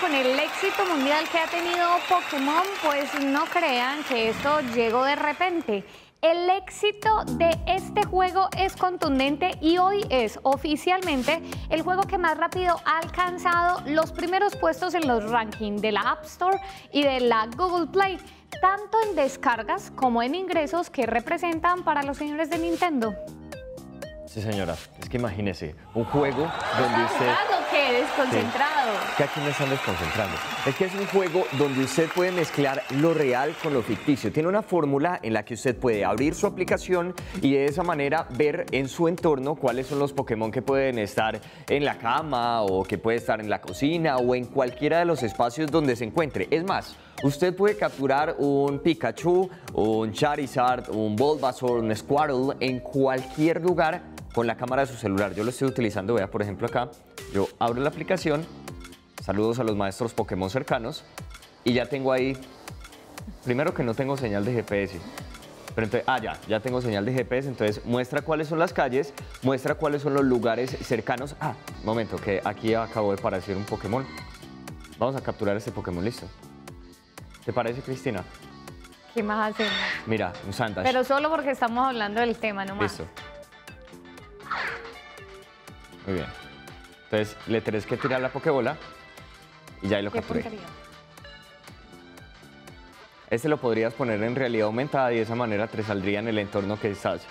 con el éxito mundial que ha tenido Pokémon, pues no crean que esto llegó de repente. El éxito de este juego es contundente y hoy es oficialmente el juego que más rápido ha alcanzado los primeros puestos en los rankings de la App Store y de la Google Play, tanto en descargas como en ingresos que representan para los señores de Nintendo. Sí, señora. Es que imagínese, un juego donde usted... desconcentrado. Sí. Que aquí me están desconcentrando. Es que es un juego donde usted puede mezclar lo real con lo ficticio. Tiene una fórmula en la que usted puede abrir su aplicación y de esa manera ver en su entorno cuáles son los Pokémon que pueden estar en la cama o que puede estar en la cocina o en cualquiera de los espacios donde se encuentre. Es más, Usted puede capturar un Pikachu, un Charizard, un Bulbasaur, un Squirtle en cualquier lugar con la cámara de su celular. Yo lo estoy utilizando, vea por ejemplo acá, yo abro la aplicación, saludos a los maestros Pokémon cercanos y ya tengo ahí, primero que no tengo señal de GPS, pero entonces, ah, ya, ya tengo señal de GPS, entonces muestra cuáles son las calles, muestra cuáles son los lugares cercanos. Ah, momento, que aquí acabo de aparecer un Pokémon. Vamos a capturar este Pokémon, listo. ¿Te parece, Cristina? ¿Qué más hacemos? Mira, un Sandash. Pero solo porque estamos hablando del tema nomás. Listo. Muy bien. Entonces le tenés que tirar la pokebola y ya ahí lo capturé. Este lo podrías poner en realidad aumentada y de esa manera te saldría en el entorno que estás.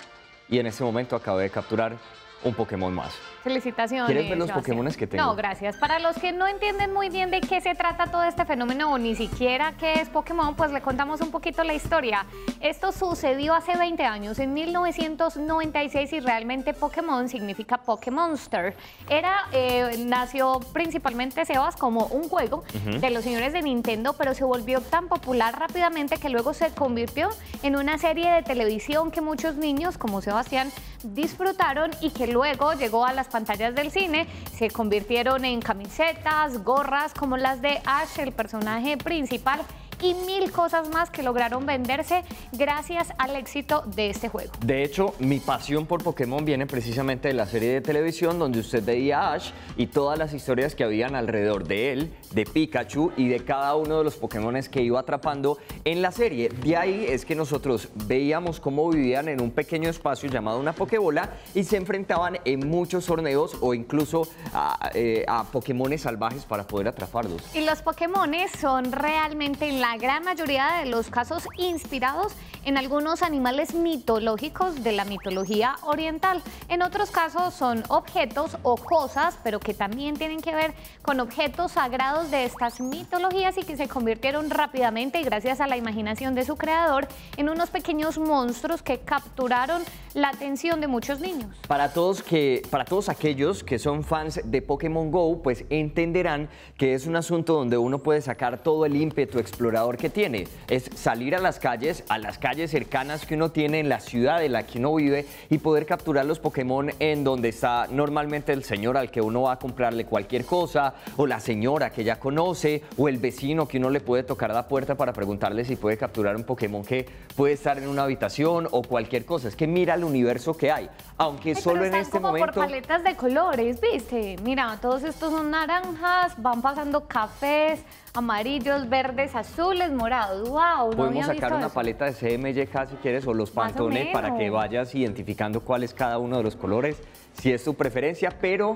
Y en este momento acabo de capturar un Pokémon más. Felicitaciones. ¿Quieres ver los Pokémon que tengo? No, gracias. Para los que no entienden muy bien de qué se trata todo este fenómeno o ni siquiera qué es Pokémon, pues le contamos un poquito la historia. Esto sucedió hace 20 años, en 1996, y realmente Pokémon significa Pokémonster. Era, eh, nació principalmente, Sebas, como un juego de los señores de Nintendo, pero se volvió tan popular rápidamente que luego se convirtió en una serie de televisión que muchos niños, como Sebastián, disfrutaron y que luego llegó a las pantallas del cine se convirtieron en camisetas, gorras como las de Ash, el personaje principal, y mil cosas más que lograron venderse gracias al éxito de este juego. De hecho, mi pasión por Pokémon viene precisamente de la serie de televisión donde usted veía a Ash y todas las historias que habían alrededor de él, de Pikachu y de cada uno de los Pokémon que iba atrapando en la serie. De ahí es que nosotros veíamos cómo vivían en un pequeño espacio llamado una Pokébola y se enfrentaban en muchos torneos o incluso a, eh, a Pokémones salvajes para poder atraparlos. Y los Pokémones son realmente en la gran mayoría de los casos inspirados en algunos animales mitológicos de la mitología oriental. En otros casos son objetos o cosas, pero que también tienen que ver con objetos sagrados de estas mitologías y que se convirtieron rápidamente, gracias a la imaginación de su creador, en unos pequeños monstruos que capturaron la atención de muchos niños. Para todos, que, para todos aquellos que son fans de Pokémon GO, pues entenderán que es un asunto donde uno puede sacar todo el ímpetu explorador que tiene. Es salir a las calles, a las calles cercanas que uno tiene en la ciudad en la que uno vive y poder capturar los Pokémon en donde está normalmente el señor al que uno va a comprarle cualquier cosa, o la señora que ya conoce, o el vecino que uno le puede tocar la puerta para preguntarle si puede capturar un Pokémon que puede estar en una habitación o cualquier cosa. Es que mira el universo que hay, aunque solo en este como momento... por paletas de colores, ¿viste? Mira, todos estos son naranjas, van pasando cafés, amarillos, verdes, azules, morados. ¡Wow! No Podemos sacar una paleta de CMYK si quieres o los pantones para que vayas identificando cuál es cada uno de los colores, si es tu preferencia, pero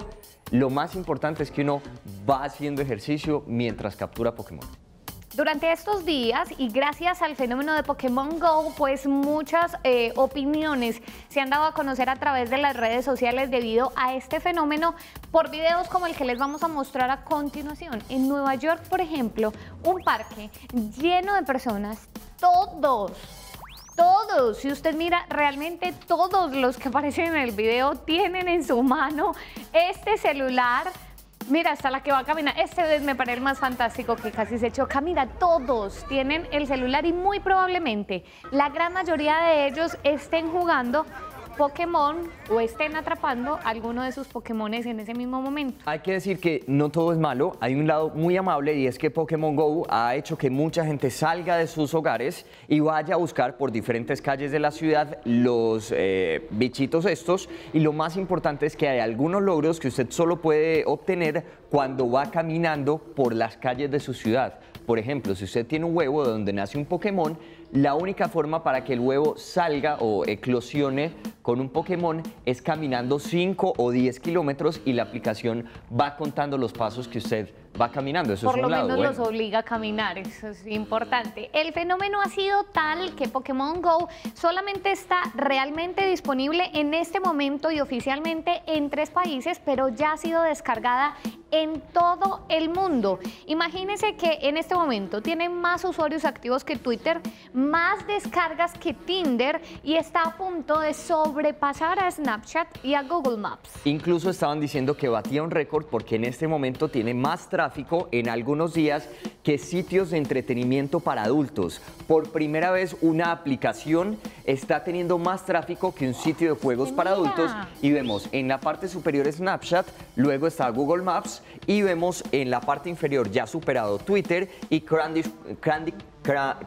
lo más importante es que uno va haciendo ejercicio mientras captura Pokémon. Durante estos días y gracias al fenómeno de Pokémon Go, pues muchas eh, opiniones se han dado a conocer a través de las redes sociales debido a este fenómeno por videos como el que les vamos a mostrar a continuación. En Nueva York, por ejemplo, un parque lleno de personas, todos todos, si usted mira, realmente todos los que aparecen en el video tienen en su mano este celular Mira, hasta la que va a caminar. Este me parece el más fantástico que casi se choca. Mira, todos tienen el celular y muy probablemente la gran mayoría de ellos estén jugando Pokémon o estén atrapando alguno de sus Pokémones en ese mismo momento. Hay que decir que no todo es malo, hay un lado muy amable y es que Pokémon Go ha hecho que mucha gente salga de sus hogares y vaya a buscar por diferentes calles de la ciudad los eh, bichitos estos y lo más importante es que hay algunos logros que usted solo puede obtener cuando va caminando por las calles de su ciudad. Por ejemplo, si usted tiene un huevo donde nace un Pokémon, la única forma para que el huevo salga o eclosione con un Pokémon es caminando 5 o 10 kilómetros y la aplicación va contando los pasos que usted va caminando. Eso Por es lo un lado menos bueno. los obliga a caminar, eso es importante. El fenómeno ha sido tal que Pokémon Go solamente está realmente disponible en este momento y oficialmente en tres países, pero ya ha sido descargada en todo el mundo. Imagínense que en este momento tiene más usuarios activos que Twitter, más descargas que Tinder y está a punto de sobrepasar a Snapchat y a Google Maps. Incluso estaban diciendo que batía un récord porque en este momento tiene más tráfico en algunos días que sitios de entretenimiento para adultos. Por primera vez una aplicación está teniendo más tráfico que un sitio de juegos para adultos y vemos en la parte superior Snapchat, luego está Google Maps y vemos en la parte inferior ya superado Twitter y Candy, Candy,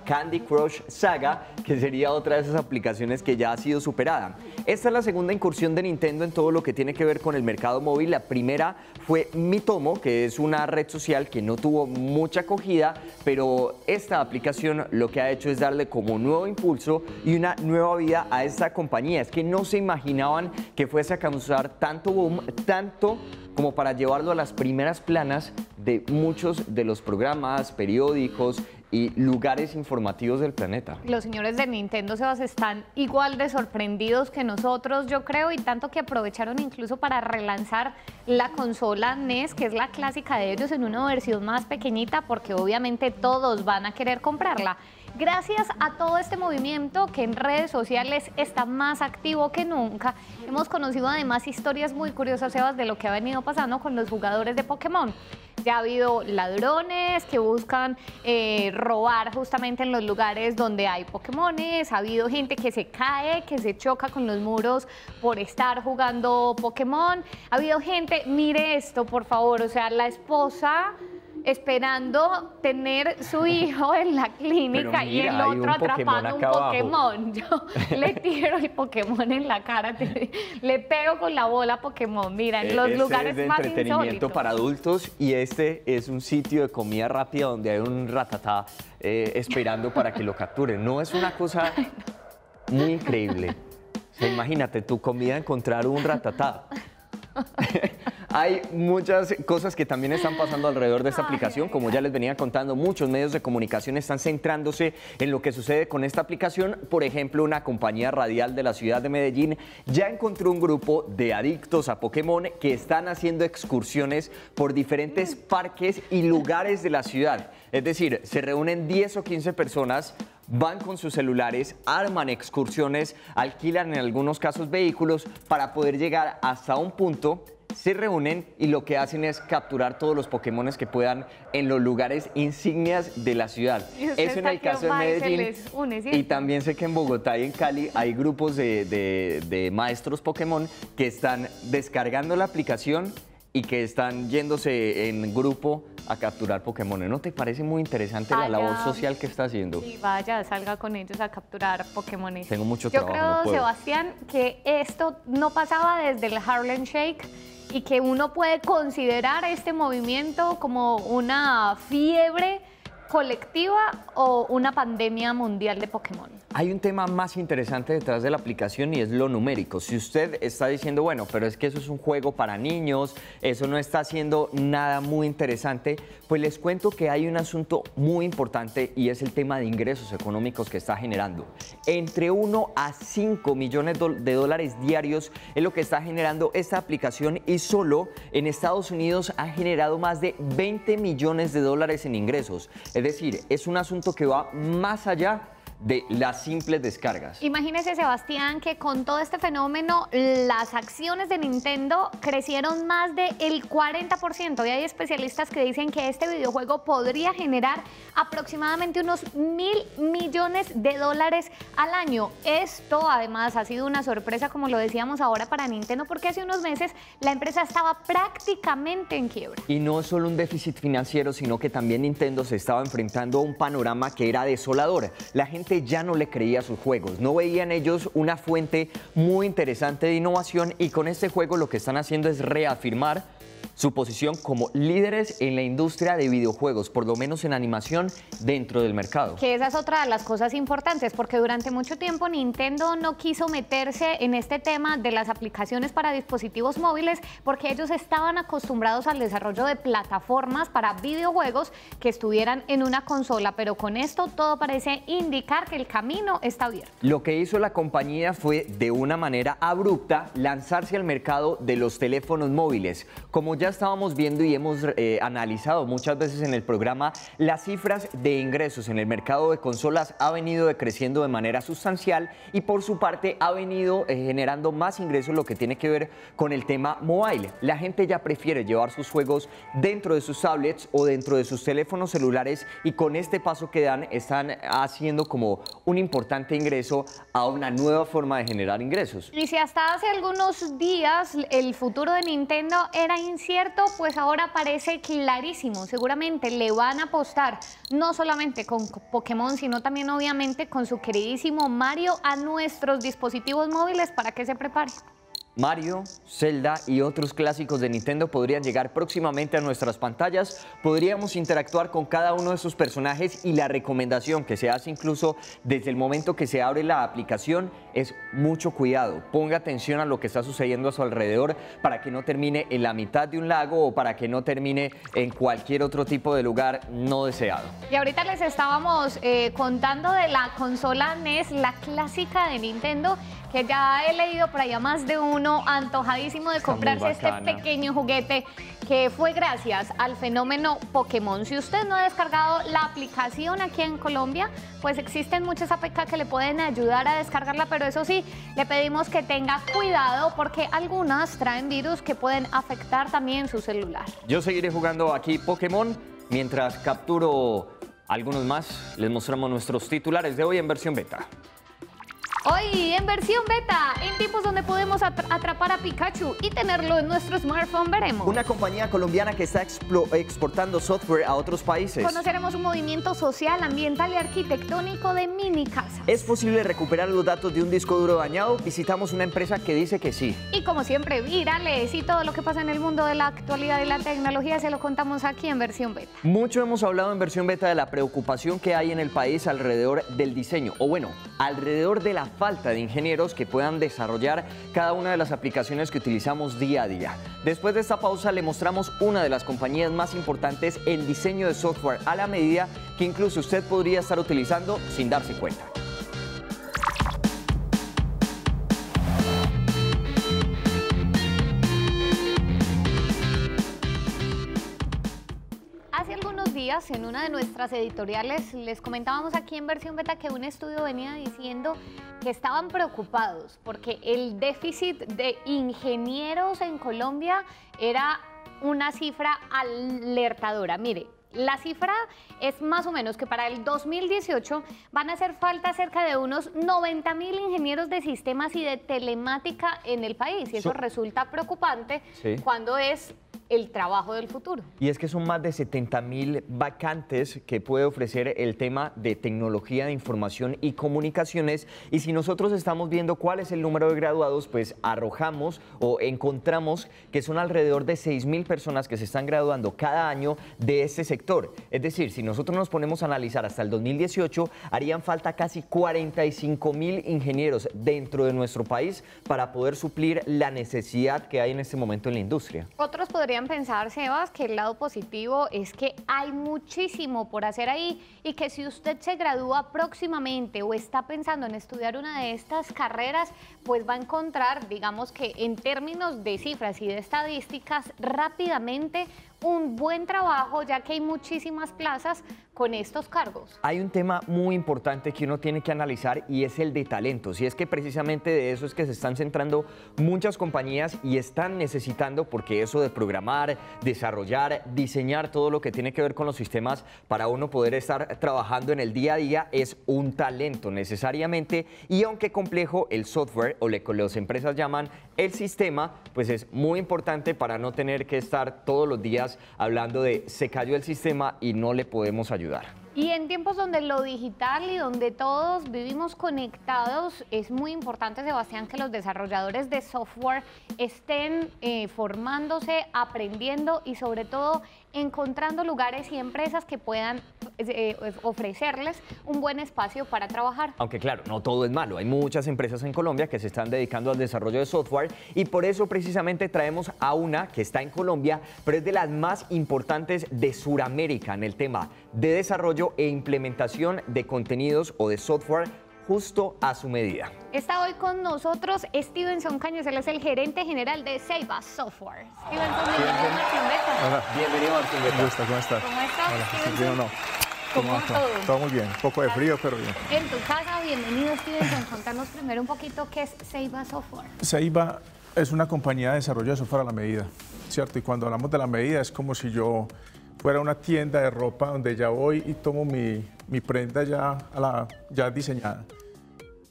Candy Crush Saga, que sería otra de esas aplicaciones que ya ha sido superada. Esta es la segunda incursión de Nintendo en todo lo que tiene que ver con el mercado móvil. La primera fue Mitomo, que es una red social que no tuvo mucha acogida, pero esta aplicación lo que ha hecho es darle como nuevo impulso y una nueva vida a esta compañía. Es que no se imaginaban que fuese a causar tanto boom, tanto como para llevarlo a las primeras planas de muchos de los programas, periódicos y lugares informativos del planeta. Los señores de Nintendo Sebas están igual de sorprendidos que nosotros, yo creo, y tanto que aprovecharon incluso para relanzar la consola NES, que es la clásica de ellos, en una versión más pequeñita, porque obviamente todos van a querer comprarla. Gracias a todo este movimiento que en redes sociales está más activo que nunca, hemos conocido además historias muy curiosas, Sebas, de lo que ha venido pasando con los jugadores de Pokémon. Ya ha habido ladrones que buscan eh, robar justamente en los lugares donde hay Pokémones. Ha habido gente que se cae, que se choca con los muros por estar jugando Pokémon. Ha habido gente, mire esto, por favor, o sea, la esposa esperando tener su hijo en la clínica Pero y mira, el otro Pokémon atrapando un acá abajo. Pokémon. Yo le tiro el Pokémon en la cara, te- le pego con la bola Pokémon. Mira, en los Este lugares es de más entretenimiento insólitos. para adultos y este es un sitio de comida rápida donde hay un ratatá eh, esperando para que lo capturen. No es una cosa muy increíble. O sea, imagínate tu comida encontrar un ratatá. Hay muchas cosas que también están pasando alrededor de esta aplicación. Como ya les venía contando, muchos medios de comunicación están centrándose en lo que sucede con esta aplicación. Por ejemplo, una compañía radial de la ciudad de Medellín ya encontró un grupo de adictos a Pokémon que están haciendo excursiones por diferentes parques y lugares de la ciudad. Es decir, se reúnen 10 o 15 personas van con sus celulares, arman excursiones, alquilan en algunos casos vehículos para poder llegar hasta un punto, se reúnen y lo que hacen es capturar todos los Pokémones que puedan en los lugares insignias de la ciudad. Eso en el caso de Medellín. y también sé que en Bogotá y en Cali hay grupos de, de- de maestros Pokémon que están descargando la aplicación y que están yéndose en grupo a capturar Pokémon. ¿No te parece muy interesante la labor social que está haciendo? Y vaya, salga con ellos a capturar Pokémones. Tengo mucho Yo trabajo, creo, no puedo. Sebastián, que esto no pasaba desde el Harlem Shake y que uno puede considerar este movimiento como una fiebre colectiva o una pandemia mundial de Pokémon. Hay un tema más interesante detrás de la aplicación y es lo numérico. Si usted está diciendo, bueno, pero es que eso es un juego para niños, eso no está haciendo nada muy interesante, pues les cuento que hay un asunto muy importante y es el tema de ingresos económicos que está generando. Entre 1 a 5 millones de dólares diarios es lo que está generando esta aplicación y solo en Estados Unidos ha generado más de 20 millones de dólares en ingresos. Es decir, es un asunto que va más allá de las simples descargas. Imagínese, Sebastián, que con todo este fenómeno, las acciones de Nintendo crecieron más del 40%. Y hay especialistas que dicen que este videojuego podría generar aproximadamente unos mil millones de dólares al año. Esto, además, ha sido una sorpresa, como lo decíamos ahora, para Nintendo, porque hace unos meses la empresa estaba prácticamente en quiebra. Y no solo un déficit financiero, sino que también Nintendo se estaba enfrentando a un panorama que era desolador. La gente ya no le creía a sus juegos, no veían ellos una fuente muy interesante de innovación y con este juego lo que están haciendo es reafirmar su posición como líderes en la industria de videojuegos, por lo menos en animación dentro del mercado. Que esa es otra de las cosas importantes, porque durante mucho tiempo Nintendo no quiso meterse en este tema de las aplicaciones para dispositivos móviles, porque ellos estaban acostumbrados al desarrollo de plataformas para videojuegos que estuvieran en una consola, pero con esto todo parece indicar que el camino está abierto. Lo que hizo la compañía fue de una manera abrupta lanzarse al mercado de los teléfonos móviles. Como ya estábamos viendo y hemos eh, analizado muchas veces en el programa, las cifras de ingresos en el mercado de consolas ha venido decreciendo de manera sustancial y por su parte ha venido eh, generando más ingresos lo que tiene que ver con el tema mobile. La gente ya prefiere llevar sus juegos dentro de sus tablets o dentro de sus teléfonos celulares y con este paso que dan están haciendo como un importante ingreso a una nueva forma de generar ingresos. Y si hasta hace algunos días el futuro de Nintendo era incierto, pues ahora parece clarísimo. Seguramente le van a apostar no solamente con Pokémon, sino también obviamente con su queridísimo Mario a nuestros dispositivos móviles para que se prepare. Mario, Zelda y otros clásicos de Nintendo podrían llegar próximamente a nuestras pantallas. Podríamos interactuar con cada uno de sus personajes y la recomendación que se hace incluso desde el momento que se abre la aplicación es mucho cuidado. Ponga atención a lo que está sucediendo a su alrededor para que no termine en la mitad de un lago o para que no termine en cualquier otro tipo de lugar no deseado. Y ahorita les estábamos eh, contando de la consola NES, la clásica de Nintendo que ya he leído por allá más de uno antojadísimo de comprarse este pequeño juguete que fue gracias al fenómeno Pokémon. Si usted no ha descargado la aplicación aquí en Colombia, pues existen muchas APK que le pueden ayudar a descargarla, pero eso sí, le pedimos que tenga cuidado porque algunas traen virus que pueden afectar también su celular. Yo seguiré jugando aquí Pokémon mientras capturo algunos más. Les mostramos nuestros titulares de hoy en versión beta. Hoy en versión beta, en tiempos donde podemos atrapar a Pikachu y tenerlo en nuestro smartphone, veremos. Una compañía colombiana que está exportando software a otros países. Conoceremos un movimiento social, ambiental y arquitectónico de mini casas. ¿Es posible recuperar los datos de un disco duro dañado? Visitamos una empresa que dice que sí. Y como siempre, virales y todo lo que pasa en el mundo de la actualidad y la tecnología se lo contamos aquí en versión beta. Mucho hemos hablado en versión beta de la preocupación que hay en el país alrededor del diseño, o bueno, alrededor de la falta de ingenieros que puedan desarrollar cada una de las aplicaciones que utilizamos día a día. Después de esta pausa le mostramos una de las compañías más importantes en diseño de software a la medida que incluso usted podría estar utilizando sin darse cuenta. En una de nuestras editoriales les comentábamos aquí en versión beta que un estudio venía diciendo que estaban preocupados porque el déficit de ingenieros en Colombia era una cifra alertadora. Mire, la cifra es más o menos que para el 2018 van a hacer falta cerca de unos 90 mil ingenieros de sistemas y de telemática en el país. Y eso resulta preocupante cuando es el trabajo del futuro. Y es que son más de 70 mil vacantes que puede ofrecer el tema de tecnología de información y comunicaciones. Y si nosotros estamos viendo cuál es el número de graduados, pues arrojamos o encontramos que son alrededor de 6 mil personas que se están graduando cada año de este sector. Es decir, si nosotros nos ponemos a analizar hasta el 2018, harían falta casi 45 mil ingenieros dentro de nuestro país para poder suplir la necesidad que hay en este momento en la industria. Podrían pensar, Sebas, que el lado positivo es que hay muchísimo por hacer ahí y que si usted se gradúa próximamente o está pensando en estudiar una de estas carreras, pues va a encontrar, digamos que en términos de cifras y de estadísticas, rápidamente un buen trabajo, ya que hay muchísimas plazas con estos cargos. Hay un tema muy importante que uno tiene que analizar y es el de talentos. Y es que precisamente de eso es que se están centrando muchas compañías y están necesitando, porque eso de programar, desarrollar, diseñar todo lo que tiene que ver con los sistemas para uno poder estar trabajando en el día a día es un talento necesariamente. Y aunque complejo, el software o lo que las empresas llaman el sistema, pues es muy importante para no tener que estar todos los días hablando de se cayó el sistema y no le podemos ayudar. Y en tiempos donde lo digital y donde todos vivimos conectados, es muy importante, Sebastián, que los desarrolladores de software estén eh, formándose, aprendiendo y sobre todo encontrando lugares y empresas que puedan eh, ofrecerles un buen espacio para trabajar. Aunque claro, no todo es malo. Hay muchas empresas en Colombia que se están dedicando al desarrollo de software y por eso precisamente traemos a una que está en Colombia, pero es de las más importantes de Sudamérica en el tema de desarrollo e implementación de contenidos o de software justo a su medida. Está hoy con nosotros Stevenson Cañas, él es el gerente general de Seiba Software. Stevenson, bienvenido a Hola. Bienvenido Martín ¿Cómo estás? ¿Cómo estás? ¿Cómo estás? Hola, ¿Bien o no? ¿Cómo va todo? Todo muy bien, un poco de frío, pero bien. En tu casa, bienvenido Stevenson. Contanos primero un poquito qué es Seiba Software. Seiba es una compañía de desarrollo de software a la medida, ¿cierto? Y cuando hablamos de la medida es como si yo fuera una tienda de ropa donde ya voy y tomo mi, mi prenda ya, a la, ya diseñada.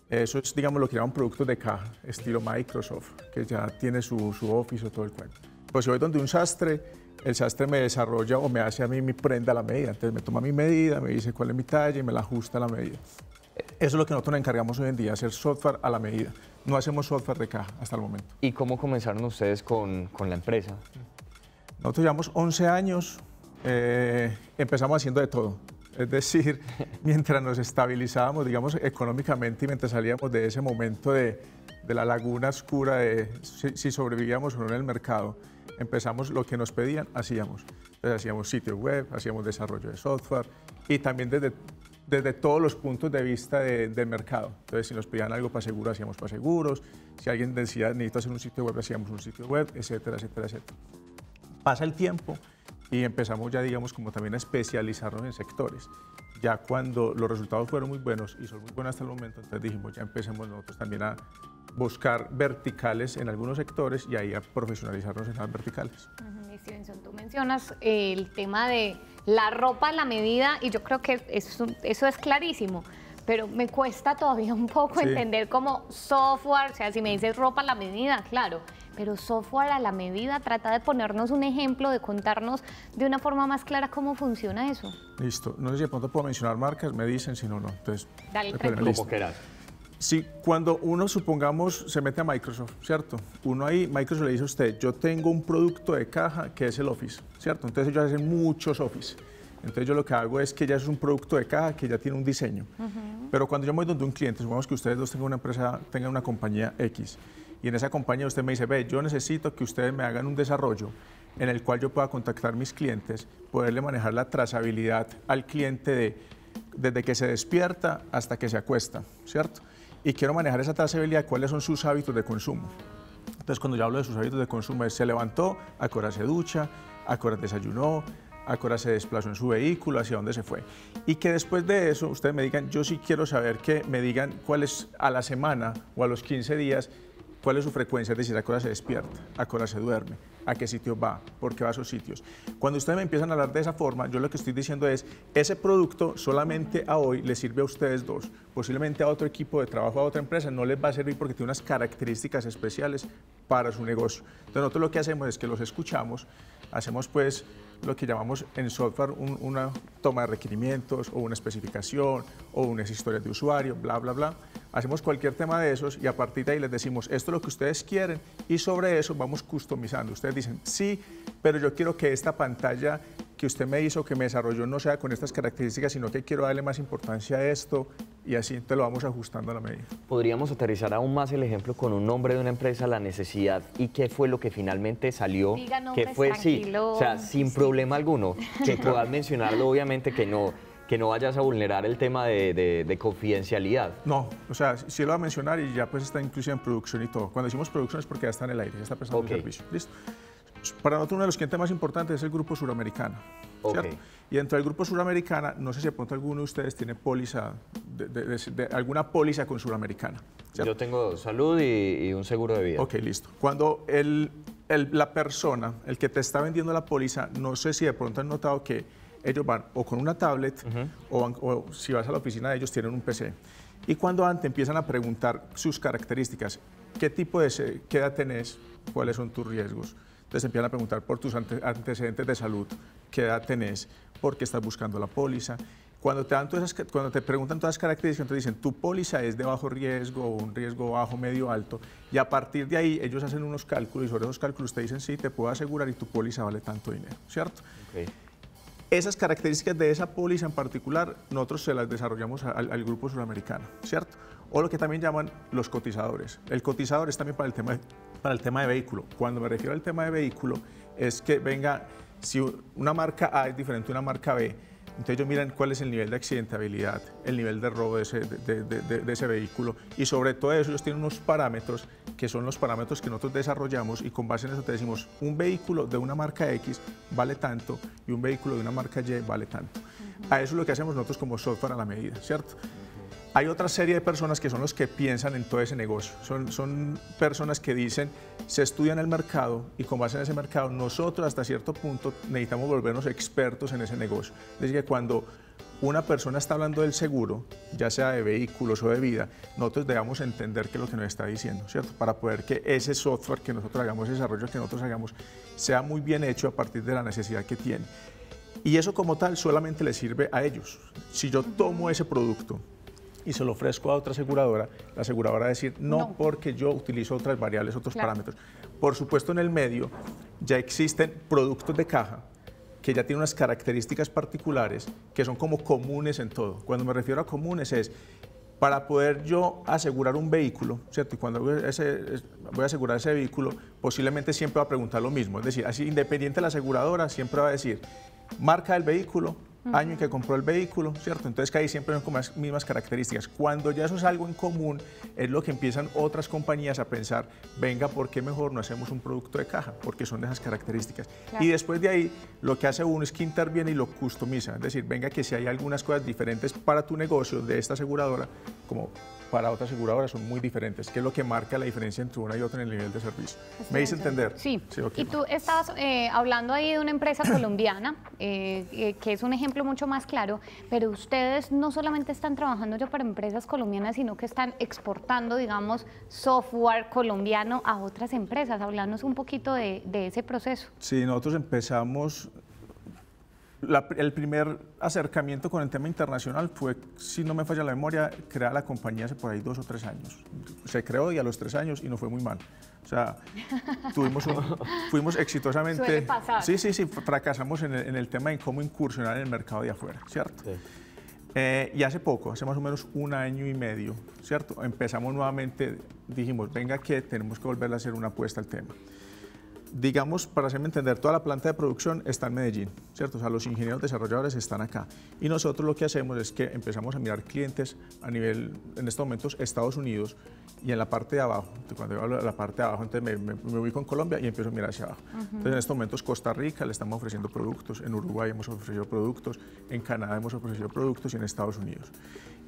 Eso es, digamos, lo que llaman productos de caja, estilo Microsoft, que ya tiene su, su Office o todo el cuento. Pues si voy donde un sastre, el sastre me desarrolla o me hace a mí mi prenda a la medida. Entonces me toma mi medida, me dice cuál es mi talla y me la ajusta a la medida. Eso es lo que nosotros nos encargamos hoy en día, hacer software a la medida. No hacemos software de caja hasta el momento. ¿Y cómo comenzaron ustedes con, con la empresa? Nosotros llevamos 11 años, eh, empezamos haciendo de todo. Es decir, mientras nos estabilizábamos, digamos, económicamente y mientras salíamos de ese momento de, la laguna oscura de si, sobrevivíamos o no en el mercado, empezamos lo que nos pedían, hacíamos. Entonces, hacíamos sitio web, hacíamos desarrollo de software y también desde, todos los puntos de vista de, del mercado. Entonces, si nos pedían algo para seguros, hacíamos para seguros. Si alguien decía, necesito hacer un sitio web, hacíamos un sitio web, etcétera, etcétera, etcétera. Pasa el tiempo y empezamos ya, digamos, como también a especializarnos en sectores. Ya cuando los resultados fueron muy buenos y son muy buenos hasta el momento, entonces dijimos, ya empecemos nosotros también a buscar verticales en algunos sectores y ahí a profesionalizarnos en las verticales. Uh -huh. Stevenson, tú mencionas el tema de la ropa a la medida y yo creo que eso, eso es clarísimo pero me cuesta todavía un poco sí. entender cómo software, o sea, si me dices ropa la medida, claro, pero software a la medida, trata de ponernos un ejemplo, de contarnos de una forma más clara cómo funciona eso. Listo, no sé si de pronto puedo mencionar marcas, me dicen, si no, no. Entonces, Dale, como quieras. Si cuando uno, supongamos, se mete a Microsoft, ¿cierto? Uno ahí, Microsoft le dice a usted, yo tengo un producto de caja que es el Office, ¿cierto? Entonces ellos hacen muchos Office. Entonces yo lo que hago es que ya es un producto de caja que ya tiene un diseño. Uh -huh. Pero cuando yo me voy donde un cliente, supongamos que ustedes dos tengan una empresa, tengan una compañía X, y en esa compañía usted me dice, ve, yo necesito que ustedes me hagan un desarrollo en el cual yo pueda contactar mis clientes, poderle manejar la trazabilidad al cliente de, desde que se despierta hasta que se acuesta, ¿cierto? Y quiero manejar esa trazabilidad, cuáles son sus hábitos de consumo. Entonces, cuando yo hablo de sus hábitos de consumo, es se levantó, a qué hora se ducha, a qué hora desayunó, a qué hora se desplazó en su vehículo, hacia dónde se fue. Y que después de eso, ustedes me digan, yo sí quiero saber que me digan cuál es a la semana o a los 15 días, cuál es su frecuencia, es decir, a qué hora se despierta, a qué hora se duerme, a qué sitio va, por qué va a esos sitios. Cuando ustedes me empiezan a hablar de esa forma, yo lo que estoy diciendo es, ese producto solamente a hoy les sirve a ustedes dos, posiblemente a otro equipo de trabajo, a otra empresa, no les va a servir porque tiene unas características especiales para su negocio. Entonces nosotros lo que hacemos es que los escuchamos, hacemos pues lo que llamamos en software un, una toma de requerimientos o una especificación o unas historias de usuario, bla, bla, bla. Hacemos cualquier tema de esos y a partir de ahí les decimos, esto es lo que ustedes quieren y sobre eso vamos customizando. Ustedes dicen, sí, pero yo quiero que esta pantalla que usted me hizo, que me desarrolló, no sea con estas características, sino que quiero darle más importancia a esto y así te lo vamos ajustando a la medida. Podríamos aterrizar aún más el ejemplo con un nombre de una empresa, la necesidad y qué fue lo que finalmente salió. Diga que fue, sí, o sea, sin sí. problema alguno, que puedas mencionarlo, obviamente que no que no vayas a vulnerar el tema de, de, de, confidencialidad. No, o sea, sí lo va a mencionar y ya pues está inclusive en producción y todo. Cuando decimos producción es porque ya está en el aire, ya está prestando okay. el servicio. ¿Listo? Para nosotros uno de los clientes más importantes es el Grupo Suramericana. ¿cierto? Y dentro del Grupo Suramericana, no sé si de pronto alguno de ustedes tiene póliza, de, alguna póliza con Suramericana. Yo tengo salud y, un seguro de vida. Ok, listo. Cuando el, la persona, el que te está vendiendo la póliza, no sé si de pronto han notado que ellos van o con una tablet o, o, si vas a la oficina de ellos tienen un PC. Y cuando antes empiezan a preguntar sus características, qué tipo de qué edad tenés, cuáles son tus riesgos. Entonces empiezan a preguntar por tus antecedentes de salud, qué edad tenés, por qué estás buscando la póliza. Cuando te, dan todas esas, cuando te preguntan todas las características, te dicen, tu póliza es de bajo riesgo o un riesgo bajo, medio, alto, y a partir de ahí ellos hacen unos cálculos y sobre esos cálculos te dicen, sí, te puedo asegurar y tu póliza vale tanto dinero, ¿cierto? Esas características de esa póliza en particular, nosotros se las desarrollamos al, grupo sudamericano, ¿cierto? O lo que también llaman los cotizadores. El cotizador es también para el tema de, para el tema de vehículo. Cuando me refiero al tema de vehículo, es que venga, si una marca A es diferente a una marca B, entonces ellos miran cuál es el nivel de accidentabilidad, el nivel de robo de ese, de, ese, vehículo y sobre todo eso ellos tienen unos parámetros que son los parámetros que nosotros desarrollamos y con base en eso te decimos un vehículo de una marca X vale tanto y un vehículo de una marca Y vale tanto. A eso es lo que hacemos nosotros como software a la medida, ¿cierto? Hay otra serie de personas que son los que piensan en todo ese negocio. Son, son personas que dicen, se estudian el mercado y con base en ese mercado nosotros hasta cierto punto necesitamos volvernos expertos en ese negocio. Es decir, que cuando una persona está hablando del seguro, ya sea de vehículos o de vida, nosotros debemos entender qué es lo que nos está diciendo, ¿cierto? Para poder que ese software que nosotros hagamos, ese desarrollo que nosotros hagamos, sea muy bien hecho a partir de la necesidad que tiene. Y eso como tal solamente le sirve a ellos. Si yo tomo ese producto y se lo ofrezco a otra aseguradora, la aseguradora va a decir no, porque yo utilizo otras variables, otros parámetros. Por supuesto, en el medio ya existen productos de caja que ya tienen unas características particulares que son como comunes en todo. Cuando me refiero a comunes es para poder yo asegurar un vehículo, ¿cierto? Y cuando voy a asegurar ese vehículo, posiblemente siempre va a preguntar lo mismo. Es decir, así independiente de la aseguradora, siempre va a decir marca del vehículo, año en que compró el vehículo, ¿cierto? Entonces ahí siempre son con las mismas características. Cuando ya eso es algo en común, es lo que empiezan otras compañías a pensar, venga, ¿por qué mejor no hacemos un producto de caja? Porque son esas características. Y después de ahí, lo que hace uno es que interviene y lo customiza. Es decir, venga, que si hay algunas cosas diferentes para tu negocio de esta aseguradora, como para otras aseguradoras son muy diferentes, que es lo que marca la diferencia entre una y otra en el nivel de servicio. ¿Me hice entender? Sí. y tú estás eh, hablando ahí de una empresa colombiana, eh, eh, que es un ejemplo mucho más claro, pero ustedes no solamente están trabajando ya para empresas colombianas, sino que están exportando, digamos, software colombiano a otras empresas. Hablarnos un poquito de, de ese proceso. Sí, nosotros empezamos el primer acercamiento con el tema internacional fue, si no me falla la memoria, crear la compañía hace por ahí dos o tres años. Se creó y a los tres años y no fue muy mal. O sea, tuvimos fuimos exitosamente... Suele pasar. Sí, sí, sí, fracasamos en el, tema de cómo incursionar en el mercado de afuera, ¿cierto? Eh, y hace poco, hace más o menos un año y medio, ¿cierto? Empezamos nuevamente, dijimos, venga que tenemos que volver a hacer una apuesta al tema digamos, para hacerme entender, toda la planta de producción está en Medellín, ¿cierto? O sea, los ingenieros desarrolladores están acá. Y nosotros lo que hacemos es que empezamos a mirar clientes a nivel, en estos momentos, Estados Unidos y en la parte de abajo. Cuando yo hablo de la parte de abajo, entonces me, me, ubico en Colombia y empiezo a mirar hacia abajo. Entonces, en estos momentos, Costa Rica le estamos ofreciendo productos, en Uruguay hemos ofrecido productos, en Canadá hemos ofrecido productos y en Estados Unidos.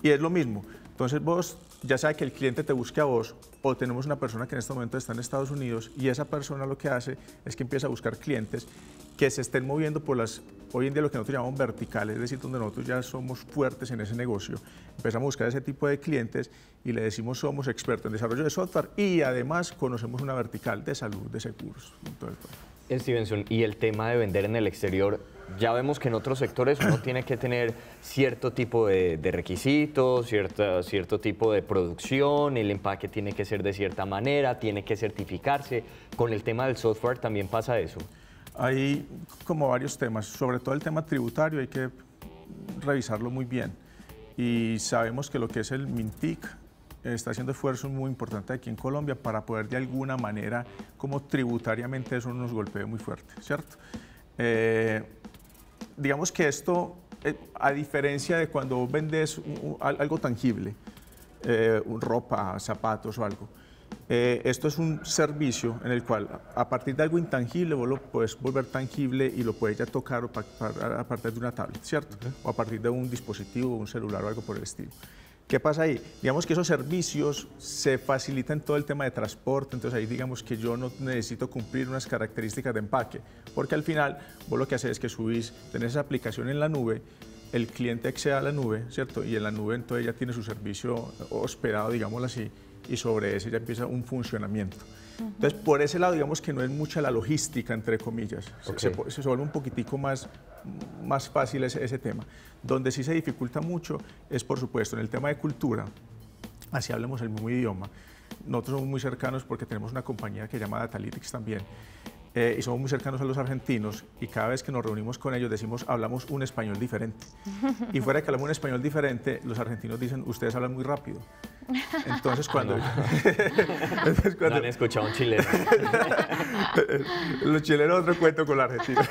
Y es lo mismo. Entonces vos, ya sea que el cliente te busque a vos o tenemos una persona que en este momento está en Estados Unidos y esa persona lo que hace es que empieza a buscar clientes que se estén moviendo por las, hoy en día lo que nosotros llamamos verticales, es decir, donde nosotros ya somos fuertes en ese negocio. Empezamos a buscar ese tipo de clientes y le decimos somos expertos en desarrollo de software y además conocemos una vertical de salud, de seguros. Stevenson, y el tema de vender en el exterior, ya vemos que en otros sectores uno tiene que tener cierto tipo de, requisitos, cierto, cierto tipo de producción, el empaque tiene que ser de cierta manera, tiene que certificarse. Con el tema del software también pasa eso. Hay como varios temas, sobre todo el tema tributario hay que revisarlo muy bien. Y sabemos que lo que es el MINTIC está haciendo esfuerzos muy importantes aquí en Colombia para poder de alguna manera, como tributariamente eso nos golpee muy fuerte, ¿cierto? Eh, digamos que esto, eh, a diferencia de cuando vendes algo tangible, eh, ropa, zapatos o algo, Eh, esto es un servicio en el cual a partir de algo intangible vos lo puedes volver tangible y lo puedes ya tocar a partir de una tablet, ¿cierto? O a partir de un dispositivo, un celular o algo por el estilo. ¿Qué pasa ahí? Digamos que esos servicios se facilitan todo el tema de transporte, entonces ahí digamos que yo no necesito cumplir unas características de empaque, porque al final vos lo que haces es que subís, tenés esa aplicación en la nube, el cliente accede a la nube, ¿cierto? Y en la nube entonces ya tiene su servicio hospedado, digámoslo así, y sobre ese ya empieza un funcionamiento. Entonces, por ese lado, digamos que no es mucha la logística, entre comillas. Se, se, vuelve un poquitico más, más fácil ese, ese, tema. Donde sí se dificulta mucho es, por supuesto, en el tema de cultura, así hablemos el mismo idioma. Nosotros somos muy cercanos porque tenemos una compañía que se llama Datalytics también. Eh, y somos muy cercanos a los argentinos y cada vez que nos reunimos con ellos decimos hablamos un español diferente. Y fuera de que hablamos un español diferente, los argentinos dicen ustedes hablan muy rápido. Entonces cuando... Entonces, cuando... han escuchado un chileno. los chilenos otro cuento con la Argentina.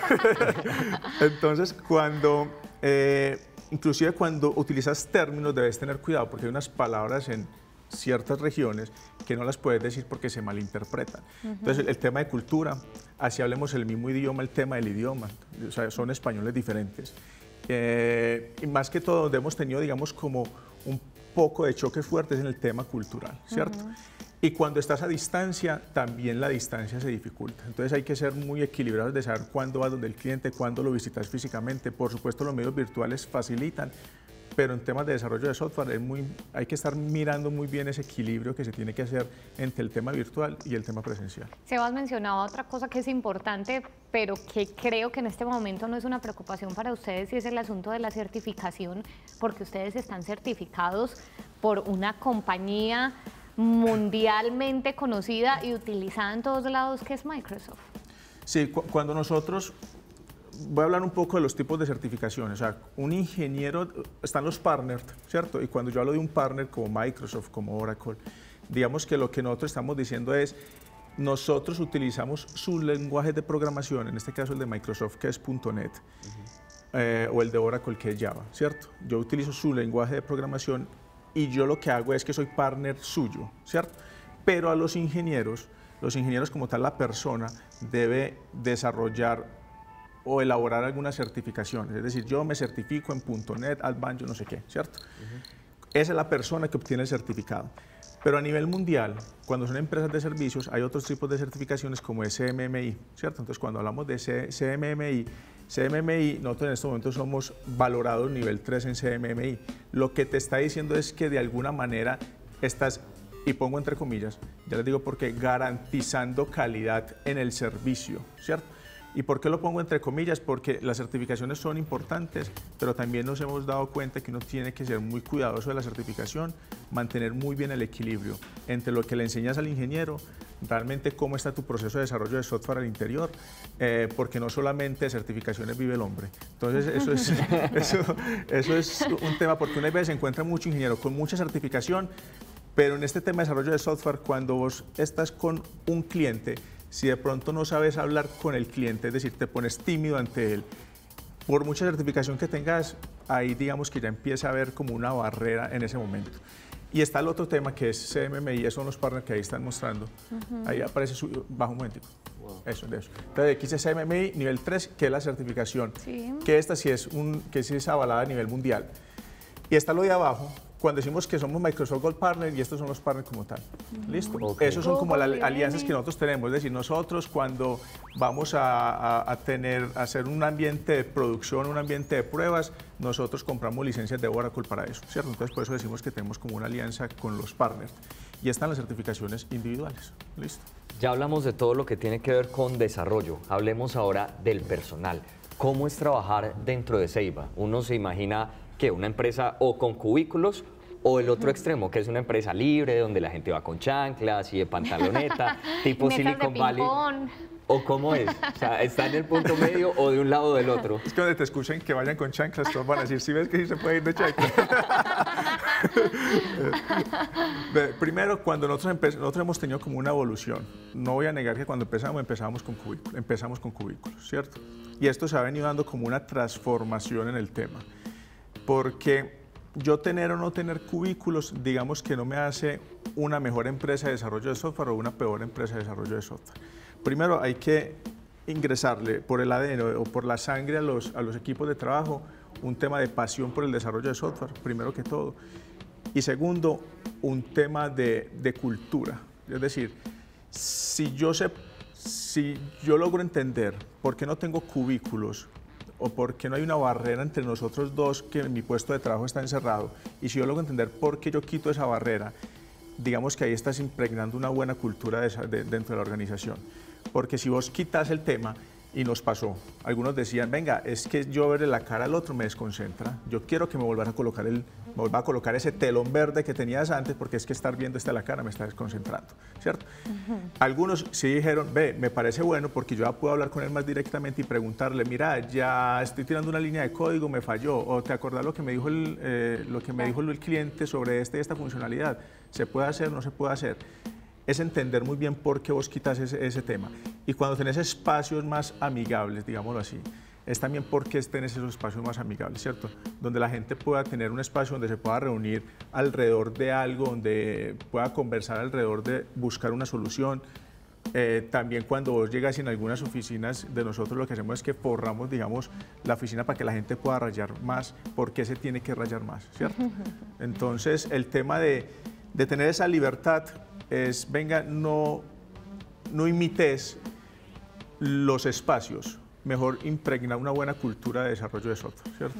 Entonces cuando... Eh, inclusive cuando utilizas términos debes tener cuidado porque hay unas palabras en ciertas regiones que no las puedes decir porque se malinterpretan. Entonces, el, tema de cultura, así hablemos el mismo idioma, el tema del idioma, o sea, son españoles diferentes. Eh, y más que todo, donde hemos tenido, digamos, como un poco de choques fuertes en el tema cultural, ¿cierto? Y cuando estás a distancia, también la distancia se dificulta. Entonces hay que ser muy equilibrados de saber cuándo vas donde el cliente, cuándo lo visitas físicamente. Por supuesto, los medios virtuales facilitan, pero en temas de desarrollo de software es muy, hay que estar mirando muy bien ese equilibrio que se tiene que hacer entre el tema virtual y el tema presencial. Sebas mencionaba otra cosa que es importante, pero que creo que en este momento no es una preocupación para ustedes y es el asunto de la certificación, porque ustedes están certificados por una compañía mundialmente conocida y utilizada en todos lados que es Microsoft. Sí, cuando nosotros voy a hablar un poco de los tipos de certificaciones. Un ingeniero, están los partners, ¿cierto? Y cuando yo hablo de un partner como Microsoft, como Oracle, digamos que lo que nosotros estamos diciendo es, nosotros utilizamos su lenguaje de programación, en este caso el de Microsoft, que es .NET, eh, o el de Oracle, que es Java, ¿cierto? Yo utilizo su lenguaje de programación y yo lo que hago es que soy partner suyo, ¿cierto? Pero a los ingenieros, los ingenieros como tal, la persona debe desarrollar o elaborar algunas certificaciones. Es decir, yo me certifico en .NET, Advanced, no sé qué, ¿cierto? Esa es la persona que obtiene el certificado. Pero a nivel mundial, cuando son empresas de servicios, hay otros tipos de certificaciones como CMMI, ¿cierto? Entonces, cuando hablamos de CMMI, CMMI, nosotros en este momento somos valorados nivel 3 en CMMI. Lo que te está diciendo es que de alguna manera estás, y pongo entre comillas, ya les digo porque, garantizando calidad en el servicio, ¿cierto? ¿Y por qué lo pongo entre comillas? Porque las certificaciones son importantes, pero también nos hemos dado cuenta que uno tiene que ser muy cuidadoso de la certificación, mantener muy bien el equilibrio entre lo que le enseñas al ingeniero, realmente cómo está tu proceso de desarrollo de software al interior, eh, porque no solamente de certificaciones vive el hombre. Entonces, eso es, eso, eso es un tema, porque una vez se encuentra mucho ingeniero con mucha certificación, pero en este tema de desarrollo de software, cuando vos estás con un cliente, si de pronto no sabes hablar con el cliente, es decir, te pones tímido ante él, por mucha certificación que tengas, ahí digamos que ya empieza a haber como una barrera en ese momento. Y está el otro tema que es CMMI, esos son los partners que ahí están mostrando. Ahí aparece su, bajo un momentito. Eso, de eso. Entonces aquí dice CMMI nivel 3, que es la certificación. Que esta sí es, un, que sí es avalada a nivel mundial. Y está lo de abajo, cuando decimos que somos Microsoft Gold Partner y estos son los partners como tal. ¿Listo? Esos son como las alianzas que nosotros tenemos. Es decir, nosotros cuando vamos a, tener, a hacer un ambiente de producción, un ambiente de pruebas, nosotros compramos licencias de Oracle para eso, ¿cierto? Entonces, por eso decimos que tenemos como una alianza con los partners. Y están las certificaciones individuales. ¿Listo? Ya hablamos de todo lo que tiene que ver con desarrollo. Hablemos ahora del personal. ¿Cómo es trabajar dentro de Ceiba? Uno se imagina que una empresa o con cubículos o el otro extremo, que es una empresa libre, donde la gente va con chanclas y de pantaloneta, tipo Silicon Valley. ¿O cómo es? O sea, ¿está en el punto medio o de un lado o del otro? Es que donde te escuchen que vayan con chanclas, todos van a decir, si ves que sí se puede ir de chanclas. Primero, cuando nosotros, nosotros hemos tenido como una evolución, no voy a negar que cuando empezamos, empezamos con cubículos, empezamos con cubículos, ¿cierto? Y esto se ha venido dando como una transformación en el tema porque yo tener o no tener cubículos, digamos que no me hace una mejor empresa de desarrollo de software o una peor empresa de desarrollo de software. Primero hay que ingresarle por el ADN o por la sangre a los, a los equipos de trabajo un tema de pasión por el desarrollo de software, primero que todo. Y segundo, un tema de, de cultura. Es decir, si yo, sé, si yo logro entender por qué no tengo cubículos o por qué no hay una barrera entre nosotros dos que mi puesto de trabajo está encerrado, y si yo logro entender por qué yo quito esa barrera, digamos que ahí estás impregnando una buena cultura dentro de la organización. Porque si vos quitas el tema, y nos pasó. Algunos decían, venga, es que yo verle la cara al otro me desconcentra. Yo quiero que me vuelvan a colocar el, me vuelva a colocar ese telón verde que tenías antes, porque es que estar viendo esta la cara me está desconcentrando, ¿cierto? Algunos sí dijeron, ve, me parece bueno porque yo ya puedo hablar con él más directamente y preguntarle, mira, ya estoy tirando una línea de código, me falló, o te acordás lo que me dijo el, eh, lo que me dijo el cliente sobre este, esta funcionalidad, ¿se puede hacer, no se puede hacer? Es entender muy bien por qué vos quitas ese, tema. Y cuando tenés espacios más amigables, digámoslo así, es también porque tenés esos espacios más amigables, ¿cierto? Donde la gente pueda tener un espacio donde se pueda reunir alrededor de algo, donde pueda conversar alrededor de buscar una solución. Eh, también cuando vos llegas en algunas oficinas de nosotros lo que hacemos es que forramos, digamos, la oficina para que la gente pueda rayar más, porque se tiene que rayar más, ¿cierto? Entonces, el tema de, de tener esa libertad es, venga, no, no imites los espacios, mejor impregna una buena cultura de desarrollo de software, ¿cierto?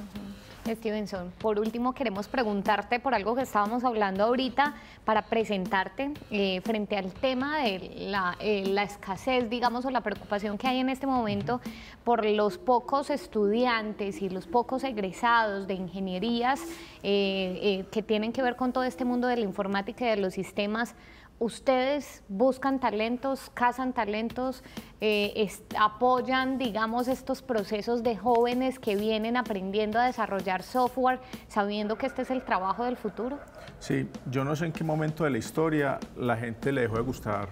Stevenson, por último queremos preguntarte por algo que estábamos hablando ahorita para presentarte eh, frente al tema de la, eh, la, escasez, digamos, o la preocupación que hay en este momento por los pocos estudiantes y los pocos egresados de ingenierías eh, que tienen que ver con todo este mundo de la informática y de los sistemas ustedes buscan talentos, cazan talentos, eh, apoyan, digamos, estos procesos de jóvenes que vienen aprendiendo a desarrollar software, sabiendo que este es el trabajo del futuro? Sí, yo no sé en qué momento de la historia la gente le dejó de gustar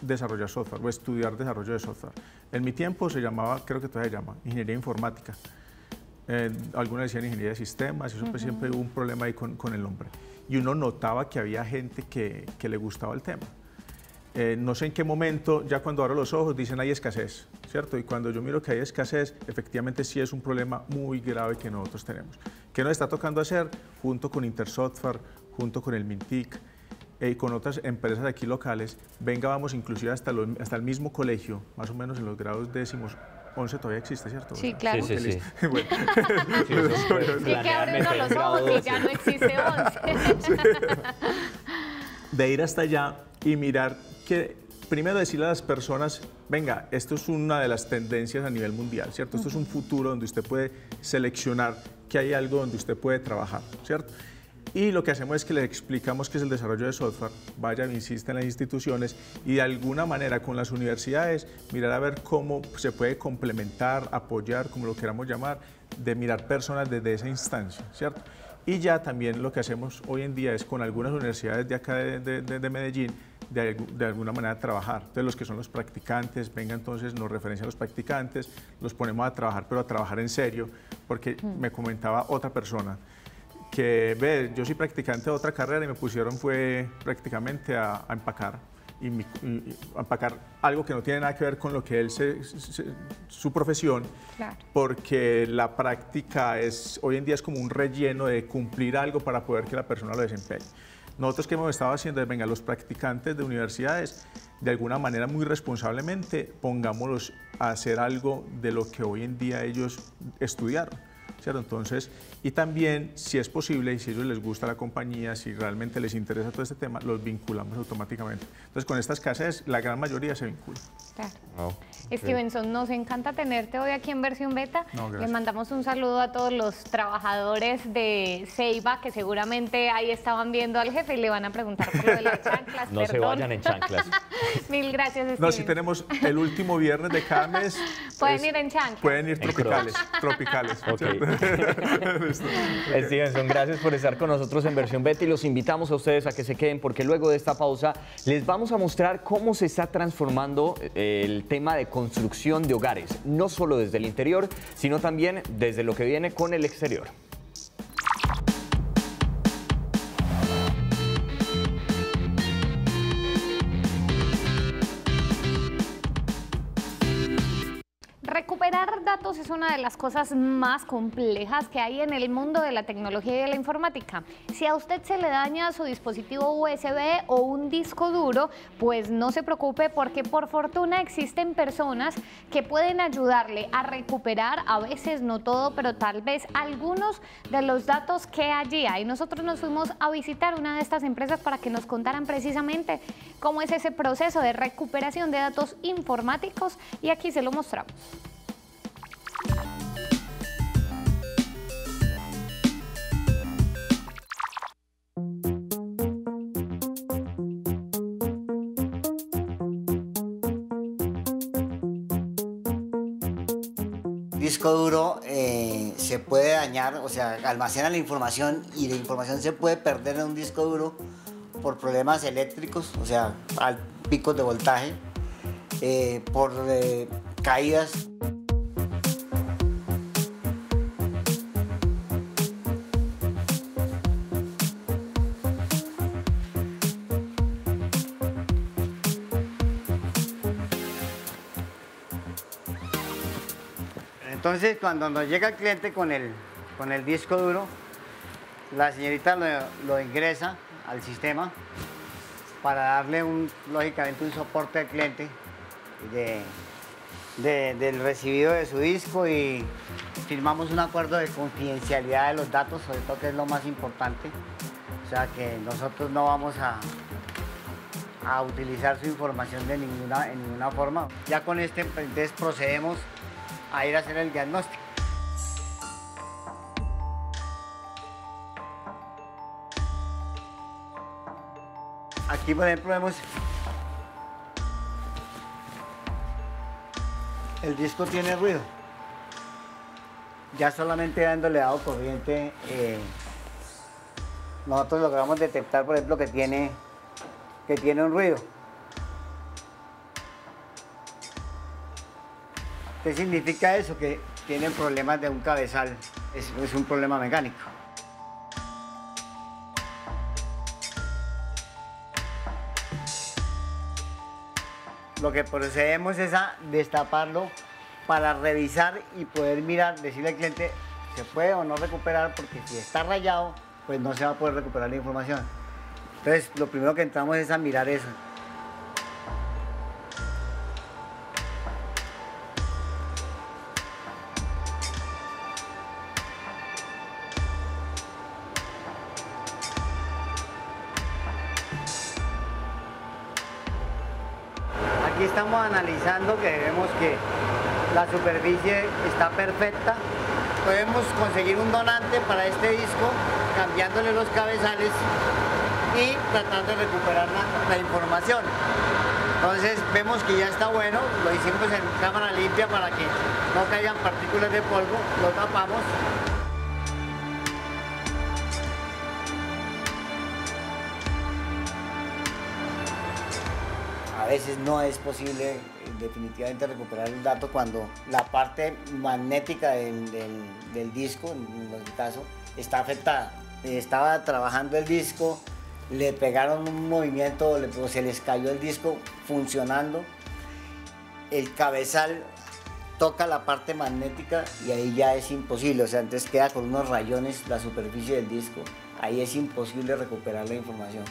desarrollar software o estudiar desarrollo de software. En mi tiempo se llamaba, creo que todavía se llama, ingeniería informática. Eh, algunos decían ingeniería de sistemas, eso pues siempre hubo un problema ahí con, con el nombre y uno notaba que había gente que, que le gustaba el tema. Eh, no sé en qué momento, ya cuando abro los ojos, dicen hay escasez, ¿cierto? Y cuando yo miro que hay escasez, efectivamente sí es un problema muy grave que nosotros tenemos. ¿Qué nos está tocando hacer? Junto con Intersoftware, junto con el Mintic eh, y con otras empresas aquí locales, venga, vamos inclusive hasta, hasta el mismo colegio, más o menos en los grados décimos, 11 todavía existe, ¿cierto? Sí, claro. Sí, sí, sí. bueno. sí, que abre uno los ojos y ya no existe 11. de ir hasta allá y mirar que, primero decirle a las personas, venga, esto es una de las tendencias a nivel mundial, ¿cierto? Esto es un futuro donde usted puede seleccionar que hay algo donde usted puede trabajar, ¿cierto? Y lo que hacemos es que les explicamos qué es el desarrollo de software, vayan, insisten en las instituciones y de alguna manera con las universidades mirar a ver cómo se puede complementar, apoyar, como lo queramos llamar, de mirar personas desde esa instancia, ¿cierto? Y ya también lo que hacemos hoy en día es con algunas universidades de acá de, Medellín, de, alguna manera trabajar. Entonces los que son los practicantes, venga entonces, nos referencia a los practicantes, los ponemos a trabajar, pero a trabajar en serio, porque mm. me comentaba otra persona, que, ve, yo soy practicante de otra carrera y me pusieron fue prácticamente a, empacar. Y, empacar algo que no tiene nada que ver con lo que él se, su profesión, porque la práctica es hoy en día es como un relleno de cumplir algo para poder que la persona lo desempeñe. Nosotros que hemos estado haciendo es, venga, los practicantes de universidades, de alguna manera muy responsablemente, pongámoslos a hacer algo de lo que hoy en día ellos estudiaron. Entonces, y también, si es posible y si les gusta la compañía, si realmente les interesa todo este tema, los vinculamos automáticamente. Entonces, con estas casas, la gran mayoría se vincula. Claro. Stevenson, nos encanta tenerte hoy aquí en versión beta. Le mandamos un saludo a todos los trabajadores de Ceiba que seguramente ahí estaban viendo al jefe y le van a preguntar por lo de las chanclas. no se vayan en chanclas. Mil gracias, Stevenson. No, si tenemos el último viernes de cada mes. pueden ir en chanclas. Pueden ir tropicales. tropicales. Stevenson, gracias por estar con nosotros en versión beta y los invitamos a ustedes a que se queden porque luego de esta pausa les vamos a mostrar cómo se está transformando eh, el tema de construcción de hogares, no solo desde el interior, sino también desde lo que viene con el exterior. Recuperar datos es una de las cosas más complejas que hay en el mundo de la tecnología y de la informática. Si a usted se le daña su dispositivo USB o un disco duro, pues no se preocupe porque por fortuna existen personas que pueden ayudarle a recuperar, a veces no todo, pero tal vez algunos de los datos que allí hay. Nosotros nos fuimos a visitar una de estas empresas para que nos contaran precisamente cómo es ese proceso de recuperación de datos informáticos y aquí se lo mostramos. Duro eh, se puede dañar, o sea, almacena la información y la información se puede perder en un disco duro por problemas eléctricos, o sea, al picos de voltaje, eh, por eh, caídas. Entonces, cuando nos llega el cliente con el, con el disco duro, la señorita lo, ingresa al sistema para darle un, lógicamente un soporte al cliente de, de- del recibido de su disco y firmamos un acuerdo de confidencialidad de los datos, sobre todo que es lo más importante. O sea que nosotros no vamos a, a utilizar su información de ninguna, en ninguna forma. Ya con este, entonces procedemos a ir a hacer el diagnóstico. Aquí, por ejemplo, vemos el disco tiene ruido. Ya solamente dándole dado corriente, eh, nosotros logramos detectar, por ejemplo, que tiene, que tiene un ruido. ¿Qué significa eso? Que tienen problemas de un cabezal. Es, un problema mecánico. Lo que procedemos es a destaparlo para revisar y poder mirar, decirle al cliente, se puede o no recuperar, porque si está rayado, pues no se va a poder recuperar la información. Entonces, lo primero que entramos es a mirar eso. Que vemos que la superficie está perfecta. Podemos conseguir un donante para este disco cambiándole los cabezales y tratar de recuperar la, información. Entonces vemos que ya está bueno, lo hicimos en cámara limpia para que no caigan partículas de polvo, lo tapamos. A veces no es posible definitivamente recuperar el dato cuando la parte magnética del, del- disco, en este caso, está afectada. Estaba trabajando el disco, le pegaron un movimiento, le- o se les cayó el disco funcionando, el cabezal toca la parte magnética y ahí ya es imposible, o sea, entonces queda con unos rayones la superficie del disco, ahí es imposible recuperar la información,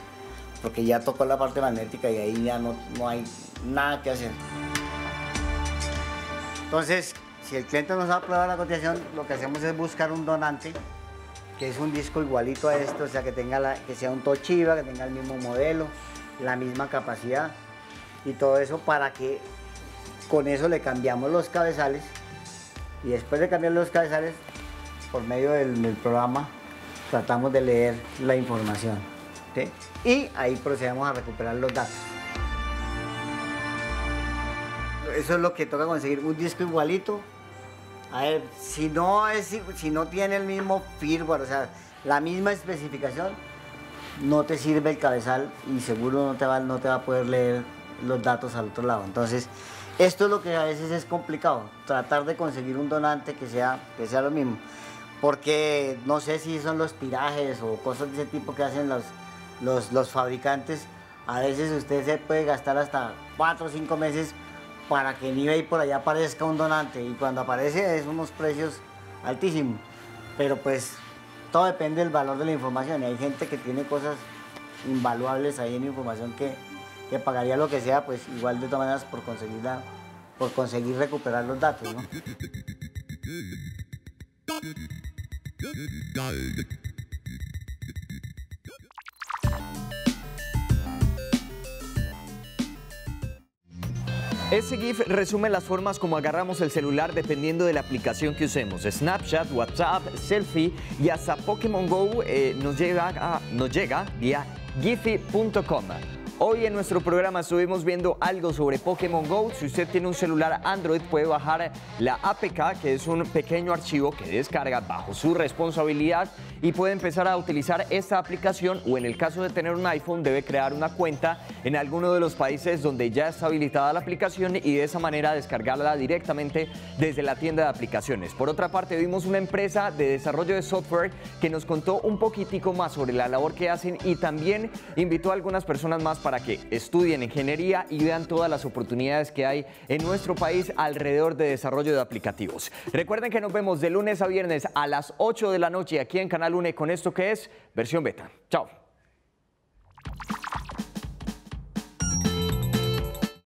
porque ya tocó la parte magnética y ahí ya no, no hay nada que hacer. Entonces, si el cliente nos aprueba la cotización, lo que hacemos es buscar un donante, que es un disco igualito a esto, o sea, que, tenga que sea un Toshiba, que tenga el mismo modelo, la misma capacidad y todo eso para que con eso le cambiamos los cabezales y después de cambiar los cabezales, por medio del, del programa, tratamos de leer la información. ¿sí? Y ahí procedemos a recuperar los datos. Eso es lo que toca conseguir, un disco igualito. A ver, si no, es, si no tiene el mismo firmware, o sea, la misma especificación, no te sirve el cabezal y seguro no te va, no te va a poder leer los datos al otro lado. Entonces, esto es lo que a veces es complicado, tratar de conseguir un donante que sea, que sea lo mismo. Porque no sé si son los tirajes o cosas de ese tipo que hacen los, los, los fabricantes. A veces usted se puede gastar hasta 4 o 5 meses para que en eBay por allá aparezca un donante y cuando aparece es unos precios altísimos. Pero pues todo depende del valor de la información y hay gente que tiene cosas invaluables ahí en información que, que pagaría lo que sea, pues igual de todas maneras por conseguirla, por conseguir recuperar los datos. ¿no? Este GIF resume las formas como agarramos el celular dependiendo de la aplicación que usemos. Snapchat, WhatsApp, Selfie y hasta Pokémon Go eh, nos, llega nos llega vía giphy.com. Hoy en nuestro programa estuvimos viendo algo sobre Pokémon Go. Si usted tiene un celular Android puede bajar la APK, que es un pequeño archivo que descarga bajo su responsabilidad y puede empezar a utilizar esta aplicación o en el caso de tener un iPhone debe crear una cuenta en alguno de los países donde ya está habilitada la aplicación y de esa manera descargarla directamente desde la tienda de aplicaciones. Por otra parte, vimos una empresa de desarrollo de software que nos contó un poquitico más sobre la labor que hacen y también invitó a algunas personas más para que estudien ingeniería y vean todas las oportunidades que hay en nuestro país alrededor de desarrollo de aplicativos. Recuerden que nos vemos de lunes a viernes a las 8 de la noche aquí en Canal UNE con esto que es versión beta. Chao.